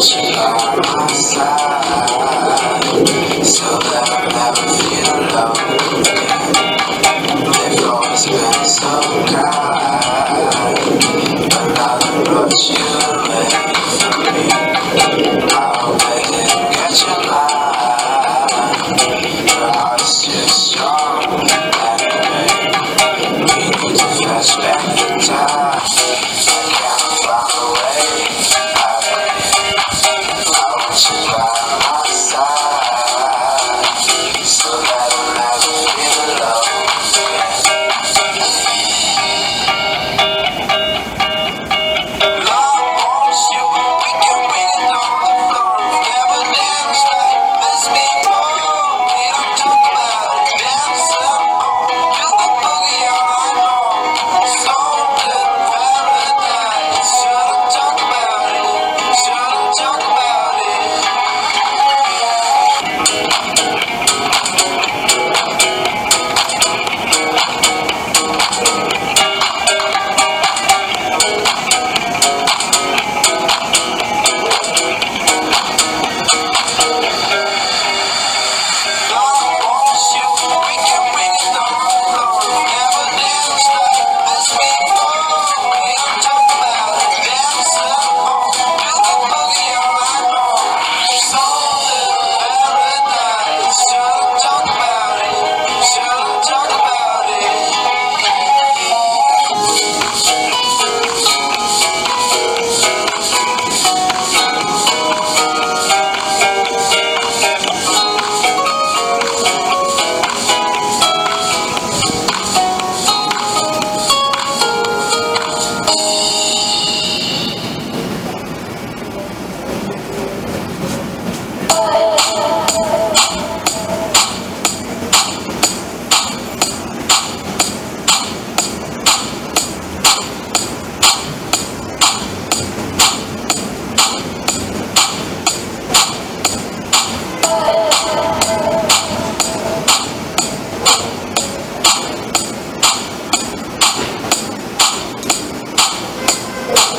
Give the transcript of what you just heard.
Slide, slide. Flashback to time, I can't fly away.